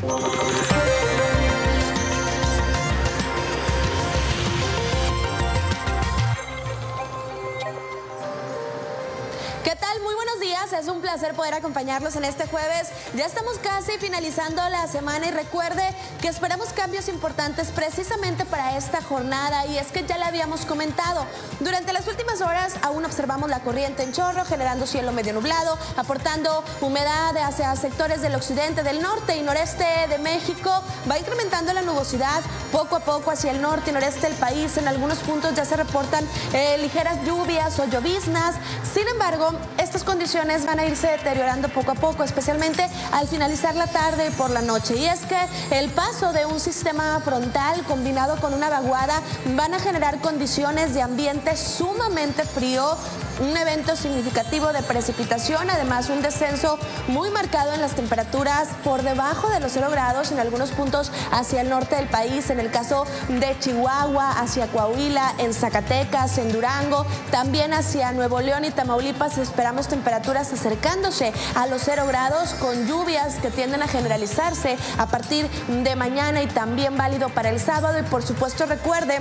¿Qué tal? Es un placer poder acompañarlos en este jueves. Ya estamos casi finalizando la semana y recuerde que esperamos cambios importantes precisamente para esta jornada y es que ya le habíamos comentado. Durante las últimas horas aún observamos la corriente en chorro generando cielo medio nublado, aportando humedad hacia sectores del occidente, del norte y noreste de México. Va incrementando la nubosidad poco a poco hacia el norte y noreste del país. En algunos puntos ya se reportan eh, ligeras lluvias o lloviznas. Sin embargo, estas condiciones van a irse deteriorando poco a poco, especialmente al finalizar la tarde y por la noche. Y es que el paso de un sistema frontal combinado con una vaguada van a generar condiciones de ambiente sumamente frío, un evento significativo de precipitación, además un descenso muy marcado en las temperaturas por debajo de los 0 grados en algunos puntos hacia el norte del país, en el caso de Chihuahua, hacia Coahuila, en Zacatecas, en Durango, también hacia Nuevo León y Tamaulipas esperamos temperaturas acercándose a los 0 grados con lluvias que tienden a generalizarse a partir de mañana y también válido para el sábado. Y por supuesto recuerde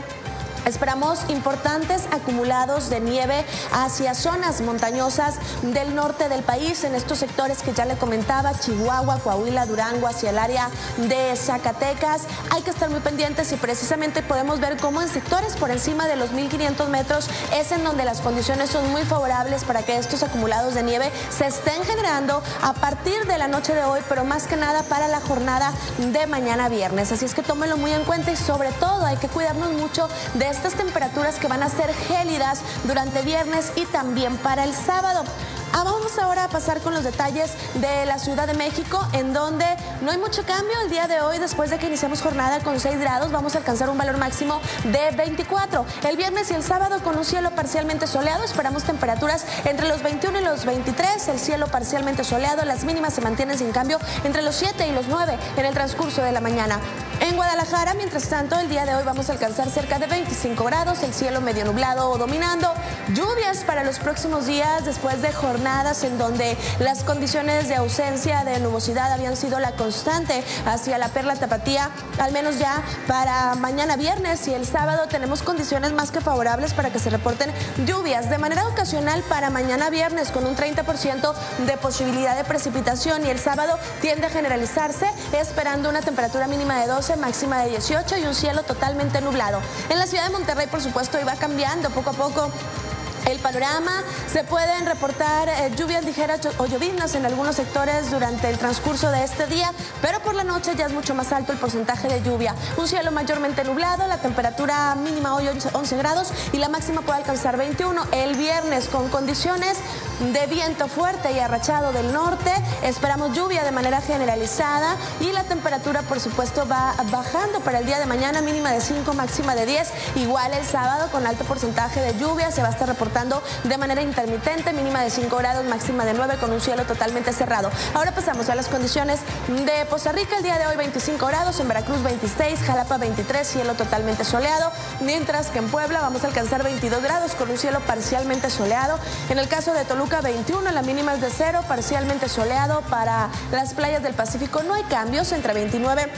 Esperamos importantes acumulados de nieve hacia zonas montañosas del norte del país, en estos sectores que ya le comentaba, Chihuahua, Coahuila, Durango, hacia el área de Zacatecas. Hay que estar muy pendientes y precisamente podemos ver cómo en sectores por encima de los 1.500 metros es en donde las condiciones son muy favorables para que estos acumulados de nieve se estén generando a partir de la noche de hoy, pero más que nada para la jornada de mañana viernes. Así es que tómenlo muy en cuenta y sobre todo hay que cuidarnos mucho de estas temperaturas que van a ser gélidas durante viernes y también para el sábado. Ah, vamos ahora a pasar con los detalles de la Ciudad de México, en donde no hay mucho cambio el día de hoy, después de que iniciamos jornada con 6 grados, vamos a alcanzar un valor máximo de 24. El viernes y el sábado con un cielo parcialmente soleado, esperamos temperaturas entre los 21 y los 23, el cielo parcialmente soleado, las mínimas se mantienen sin cambio entre los 7 y los 9 en el transcurso de la mañana. En Guadalajara, mientras tanto, el día de hoy vamos a alcanzar cerca de 25 grados, el cielo medio nublado o dominando, lluvias para los próximos días después de jornada en donde las condiciones de ausencia de nubosidad habían sido la constante hacia la perla tapatía, al menos ya para mañana viernes y el sábado tenemos condiciones más que favorables para que se reporten lluvias. De manera ocasional para mañana viernes con un 30% de posibilidad de precipitación y el sábado tiende a generalizarse esperando una temperatura mínima de 12, máxima de 18 y un cielo totalmente nublado. En la ciudad de Monterrey, por supuesto, iba cambiando poco a poco el panorama. Se pueden reportar eh, lluvias ligeras o lloviznas en algunos sectores durante el transcurso de este día, pero por la noche ya es mucho más alto el porcentaje de lluvia. Un cielo mayormente nublado, la temperatura mínima hoy 11 grados y la máxima puede alcanzar 21. El viernes con condiciones de viento fuerte y arrachado del norte. Esperamos lluvia de manera generalizada y la temperatura por supuesto va bajando para el día de mañana, mínima de 5, máxima de 10. Igual el sábado con alto porcentaje de lluvia se va a estar reportando de manera intermitente, mínima de 5 grados, máxima de 9 con un cielo totalmente cerrado. Ahora pasamos a las condiciones de Poza Rica. El día de hoy 25 grados, en Veracruz 26, Jalapa 23, cielo totalmente soleado, mientras que en Puebla vamos a alcanzar 22 grados con un cielo parcialmente soleado. En el caso de Toluca 21, la mínima es de 0, parcialmente soleado. Para las playas del Pacífico no hay cambios entre 29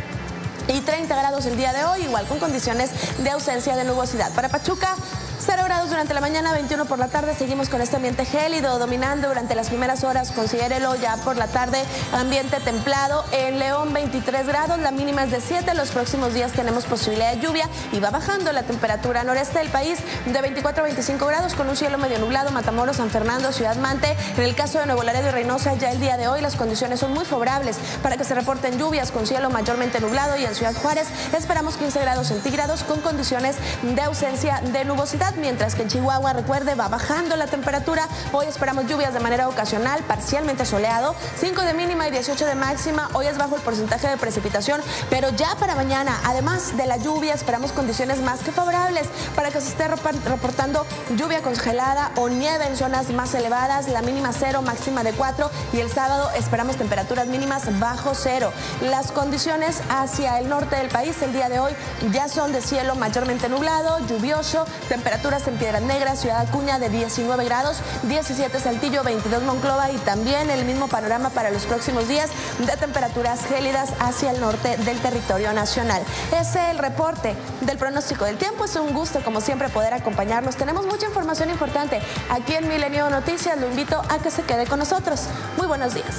y 30 grados el día de hoy, igual con condiciones de ausencia de nubosidad. Para Pachuca, 0 grados durante la mañana, 21 por la tarde. Seguimos con este ambiente gélido dominando durante las primeras horas. Considérelo ya por la tarde, ambiente templado. En León, 23 grados, la mínima es de 7. Los próximos días tenemos posibilidad de lluvia y va bajando la temperatura noreste del país de 24 a 25 grados con un cielo medio nublado. Matamoros, San Fernando, Ciudad Mante. En el caso de Nuevo Laredo y Reynosa, ya el día de hoy las condiciones son muy favorables para que se reporten lluvias con cielo mayormente nublado y en Ciudad Juárez esperamos 15 grados centígrados con condiciones de ausencia de nubosidad mientras que en Chihuahua, recuerde, va bajando la temperatura. Hoy esperamos lluvias de manera ocasional, parcialmente soleado, 5 de mínima y 18 de máxima. Hoy es bajo el porcentaje de precipitación, pero ya para mañana, además de la lluvia, esperamos condiciones más que favorables para que se esté reportando lluvia congelada o nieve en zonas más elevadas, la mínima 0, máxima de 4 y el sábado esperamos temperaturas mínimas bajo cero. Las condiciones hacia el norte del país el día de hoy ya son de cielo mayormente nublado, lluvioso, temperatura Temperaturas en Piedras Negras, Ciudad Acuña de 19 grados, 17 Saltillo, 22 Monclova y también el mismo panorama para los próximos días de temperaturas gélidas hacia el norte del territorio nacional. Ese es el reporte del pronóstico del tiempo. Es un gusto, como siempre, poder acompañarlos. Tenemos mucha información importante aquí en Milenio Noticias. Lo invito a que se quede con nosotros. Muy buenos días.